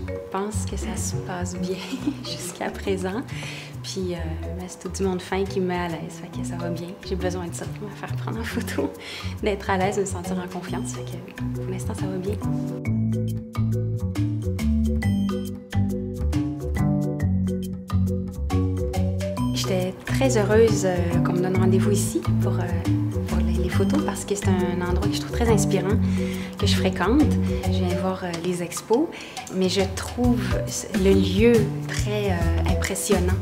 pense que ça se passe bien jusqu'à présent. Puis, euh, ben, c'est tout du monde fin qui me met à l'aise. Fait que ça va bien. J'ai besoin de ça pour me faire prendre en photo, d'être à l'aise, de me sentir en confiance. Fait que pour l'instant, ça va bien. J'étais très heureuse euh, qu'on me donne rendez-vous ici pour, euh, parce que c'est un endroit que je trouve très inspirant, que je fréquente. Je viens voir euh, les expos, mais je trouve le lieu très euh, impressionnant.